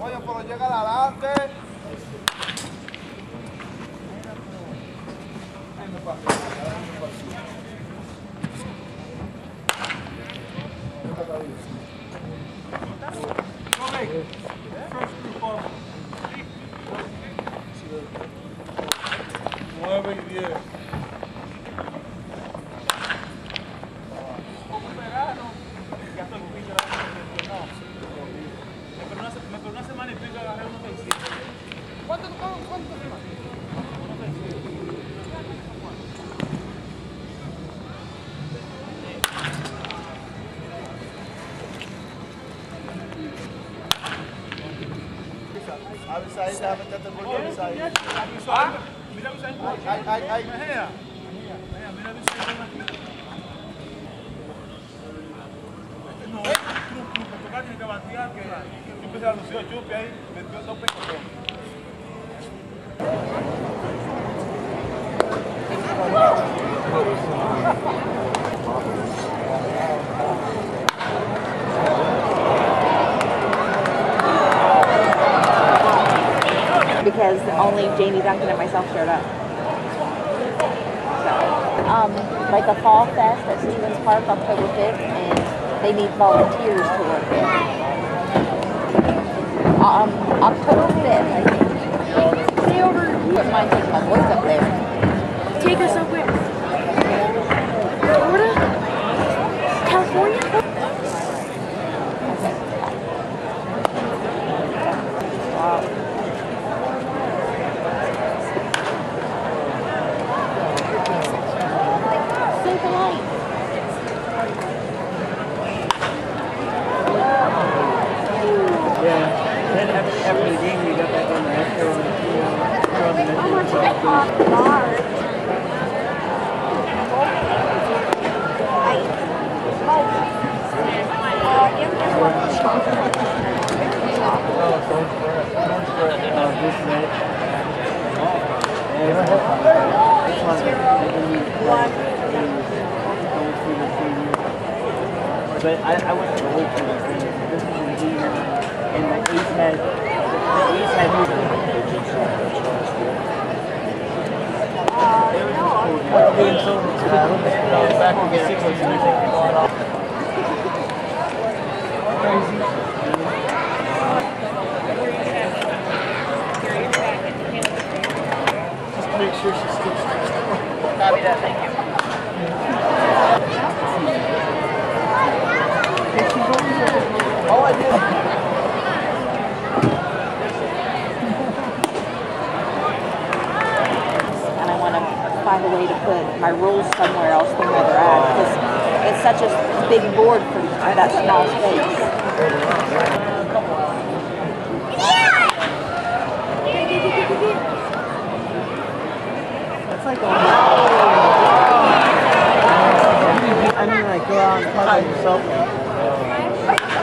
Oye, pero llega adelante. Nueve y diez. Abi Said abi tenta gol Abi Said. Abi Said. Mira aí Said. Ai ai ai. Mira. Mira Abi Said. No, truco, truco, tocar tiene que batear, que empezar a lucir chupe ahí, metió dos pecos. Because only Jamie Duncan and myself showed up. So, um, like a fall fest at Stevens Park October 5th, and they need volunteers to work there. Um, October 5th, I think. Mind my boys After, the game, we got back on the Astro and know, the you like, go through the preview. But I, I went to the whole preview. This is the and the Ace had, just make sure she stays. Copy that, thank you. and I want to find a way to put my rules somewhere else than where they're at because it's such a big board for that small space. Like I mean, like, go out and to yourself.